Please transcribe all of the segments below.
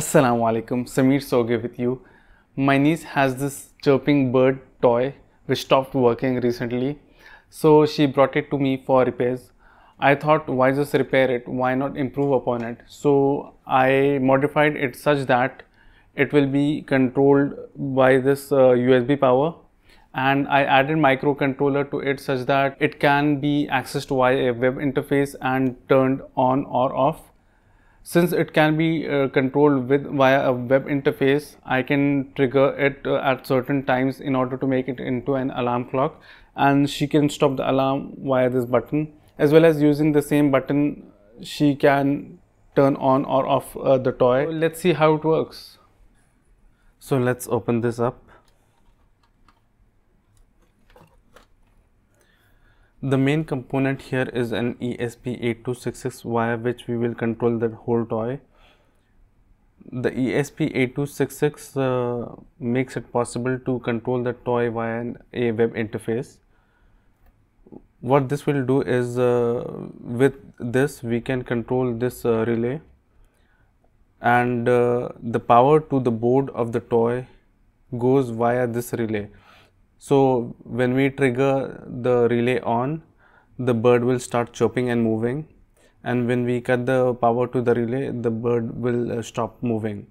Assalamu alaikum, Samir Sogay with you. My niece has this chirping bird toy which stopped working recently. So she brought it to me for repairs. I thought why just repair it, why not improve upon it. So I modified it such that it will be controlled by this uh, USB power and I added microcontroller to it such that it can be accessed via a web interface and turned on or off since it can be uh, controlled with via a web interface, I can trigger it uh, at certain times in order to make it into an alarm clock and she can stop the alarm via this button as well as using the same button she can turn on or off uh, the toy. Let's see how it works. So let's open this up. The main component here is an ESP8266 via which we will control the whole toy. The ESP8266 uh, makes it possible to control the toy via an, a web interface. What this will do is uh, with this we can control this uh, relay and uh, the power to the board of the toy goes via this relay so when we trigger the relay on, the bird will start chirping and moving. And when we cut the power to the relay, the bird will uh, stop moving.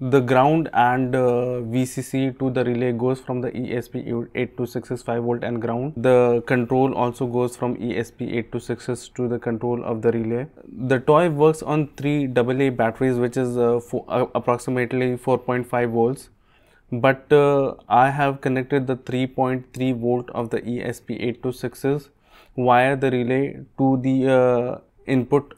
The ground and uh, VCC to the relay goes from the ESP8266 volt and ground. The control also goes from ESP8266 to the control of the relay. The toy works on three AA batteries which is uh, uh approximately 4.5 volts but uh, I have connected the 3.3 volt of the ESP8266 via the relay to the uh, input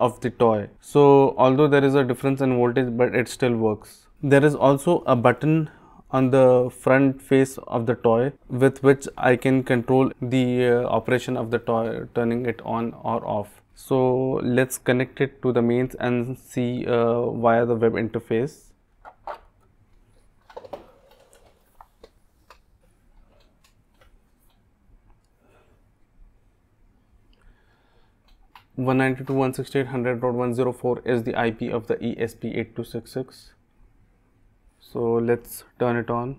of the toy. So although there is a difference in voltage but it still works. There is also a button on the front face of the toy with which I can control the uh, operation of the toy turning it on or off. So let's connect it to the mains and see uh, via the web interface. 192.168.100.104 is the IP of the ESP8266. So let's turn it on.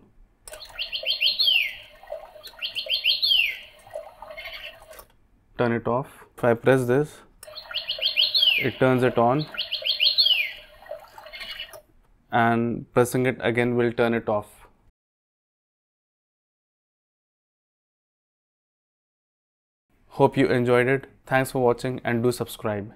Turn it off. If I press this, it turns it on and pressing it again will turn it off. Hope you enjoyed it. Thanks for watching and do subscribe.